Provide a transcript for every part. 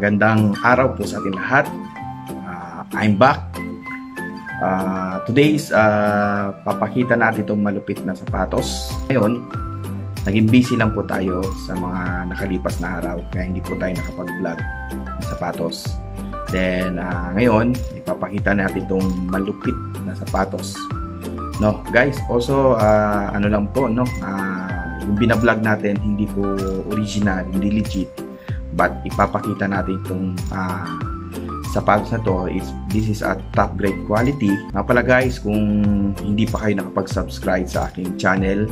Magandang araw po sa ating lahat. Uh, I'm back. Uh, today's uh, papakita natin itong malupit na sapatos. Ngayon, naging busy lang po tayo sa mga nakalipas na araw kaya hindi po tayo nakapag-vlog ng sapatos. Then, uh, ngayon, ipapakita natin itong malupit na sapatos. No, guys, also, uh, ano lang po, no, uh, yung binablog natin, hindi po original, hindi legit. But, ipapakita natin itong uh, sapatos na to is this is a top grade quality. Nga pala guys, kung hindi pa kayo nakapag-subscribe sa aking channel,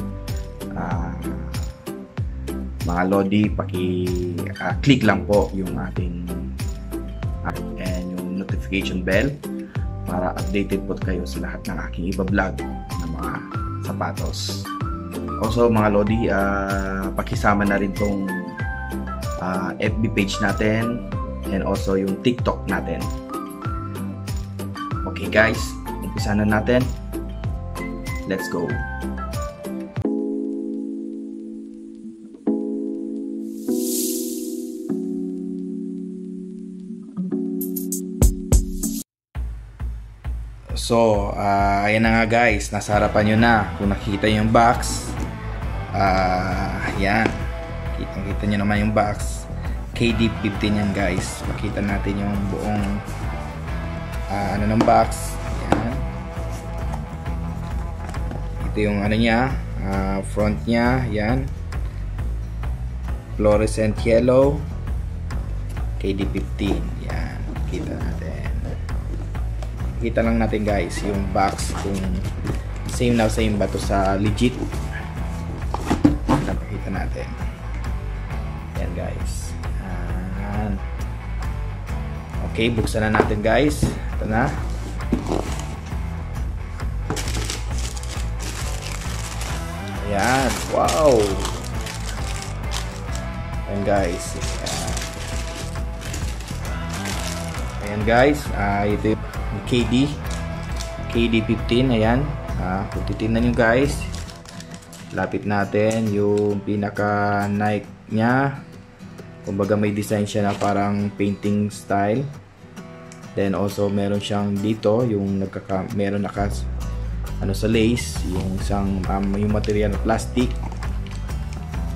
uh, mga Lodi, paki-click uh, lang po yung ating uh, and yung notification bell para updated po kayo sa lahat ng aking iba-vlog ng mga sapatos. Also mga Lodi, uh, pakisama na rin tong uh, FB page natin and also yung TikTok natin. Okay guys, umpisa na natin. Let's go! So, uh, ayan na nga guys, nasa harapan nyo na. Kung nakikita yung box, uh, ayan. Kitang-kita nyo naman yung box. KD15 yan guys. Makita natin yung buong uh, ano ng box. Ayan. Ito yung ano niya, uh, front niya, ayan. Fluorescent yellow. KD15. Yan. Kita natin kita lang natin guys yung box kung same na same ba to sa legit napakita natin guys. Yan. okay buksan na natin guys. Ito na. Ayan. Wow. Ayan guys. Ayan, ayan guys. Uh, ito yung KD KD15 ayan. Ah, kung titignan nyo guys lapit natin yung pinaka Nike nya kumbaga may design siya na parang painting style then also meron siyang dito yung nagkaka meron nakas ano sa lace yung isang um, yung material na plastic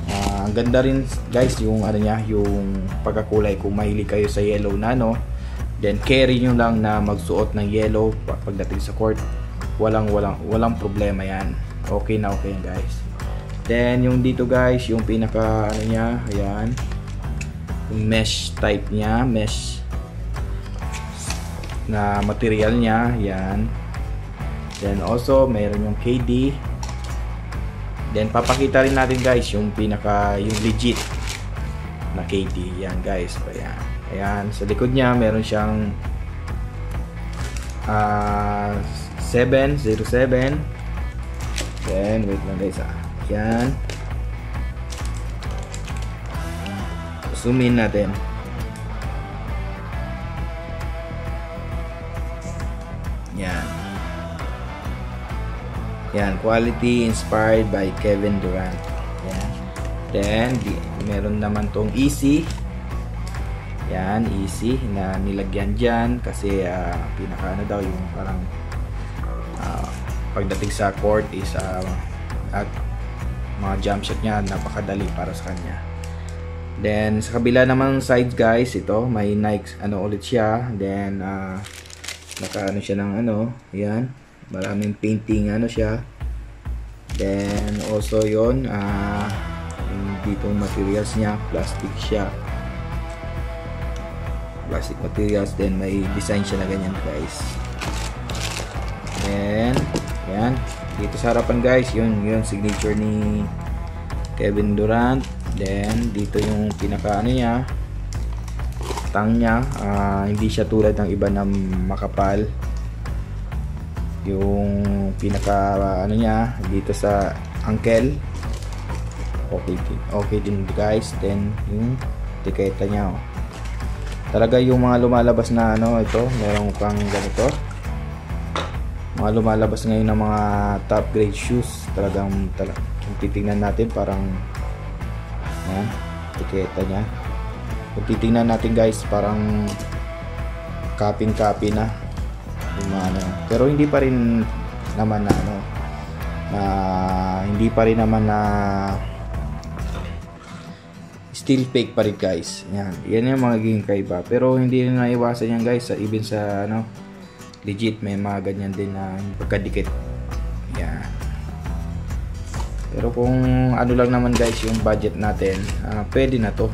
uh, ang ganda rin guys yung ano niya yung pagkakulay kung mahilig kayo sa yellow na no Then carry nyo lang na magsuot ng yellow pagdating sa court. Walang walang walang problema 'yan. Okay na okay guys. Then yung dito guys, yung pinaka ano niya, ayan. Mesh type niya, mesh na material niya, ayan. Then also mayroon yung KD. Then papakita rin natin guys yung pinaka yung legit na KD. Yan guys, ayan. Ayan, sa likod niya meron siyang uh, 707 then wait lang guys ah. Ayan. Zoom in natin. Yan. Yan, quality inspired by Kevin Durant. Yan. Then, di, meron naman tong easy yan, easy na nilagyan dyan kasi uh, pinaka ano daw yung parang uh, pagdating sa court is uh, at mga jump shot niya napakadali para sa kanya. Then sa kabila naman side guys, ito may Nike ano ulit siya. Then uh, naka ano siya ng ano, yan. Maraming painting ano siya. Then also yon uh, yung dito materials niya, plastic siya plastic materials then may design siya na ganyan guys and yan dito sa harapan guys yun yun signature ni Kevin Durant then dito yung pinaka ano niya tang niya. Uh, hindi siya tulad ng iba na makapal. Yung pinaka ano niya dito sa ankle okay okay din guys. Then yung tiketa niya oh. Talaga yung mga lumalabas na ano ito merong pang ganito. Mga lumalabas ngayon ng mga top grade shoes. Talagang talag, kung titingnan natin parang yan etiketa nya Kung titingnan natin guys, parang copy-copy na. Yung ano. Pero hindi pa rin naman na ano, na hindi pa rin naman na still fake pa rin guys. Yan. Yan yung magiging kaiba. Pero hindi rin naiwasan yan guys. Sa, even sa ano, legit may mga ganyan din na pagkadikit. Yan. Pero kung ano lang naman guys yung budget natin, uh, pwede na to.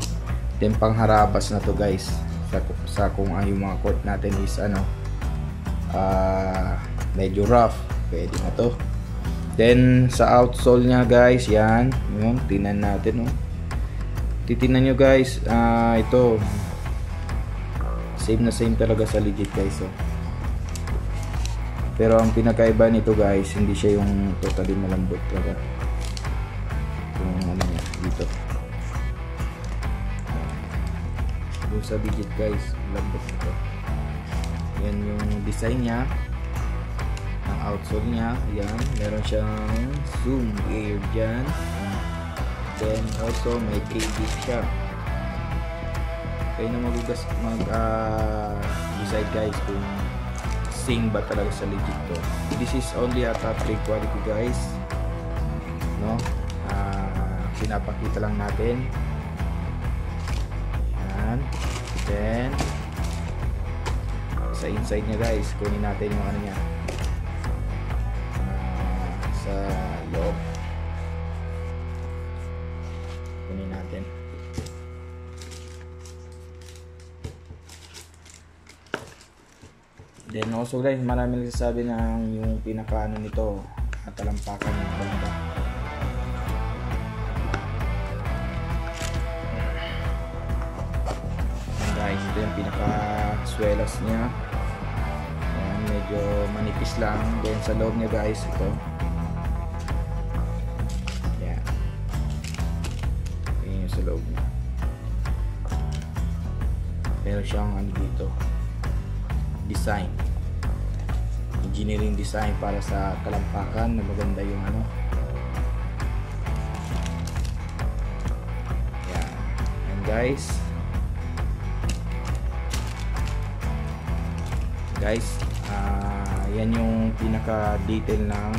Then pangharabas na to guys. Sa, sa kung uh, yung mga court natin is ano, uh, medyo rough. Pwede na to. Then sa outsole niya guys, yan. Yun, tinan natin oh. Titingnan nyo guys, uh, ito same na same talaga sa legit guys oh. Pero ang pinakaiba nito guys, hindi siya yung totally malambot talaga dito yung sa digit guys lambot nito yan yung design niya. Ang outsole niya yan. Meron siyang zoom air dyan. Then also may KB siya. Kayo na magugas mag uh, guys kung sing ba talaga sa legit to. This is only a top 3 quality guys. No pinapakita lang natin. Yan. Then sa inside niya guys kunin natin yung ano niya. Uh, sa loob. Kunin natin. Then also guys marami nagsasabi na yung pinaka ano nito talampakan ng banda swelas niya. Ayan, medyo manipis lang then sa loob niya guys. Ito. Yan yan yung sa loob niya. Pero siyang ano dito. Design. Engineering design para sa kalampakan. Na maganda yung ano. Yan and guys guys uh, yan yung pinaka detail ng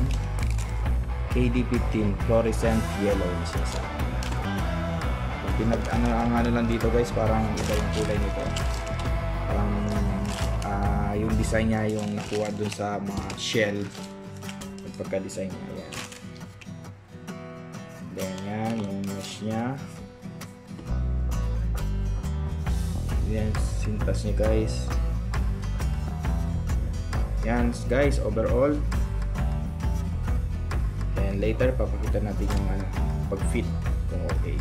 KD15 fluorescent yellow na pinag ano ano lang dito guys parang iba yung kulay nito. Parang uh, yung design niya yung nakuha dun sa mga shell. Pagka design niya yan then yan yung mesh niya. Yan sintas niya guys yan guys, overall. And later, papakita natin yung ano, pag-fit kung okay.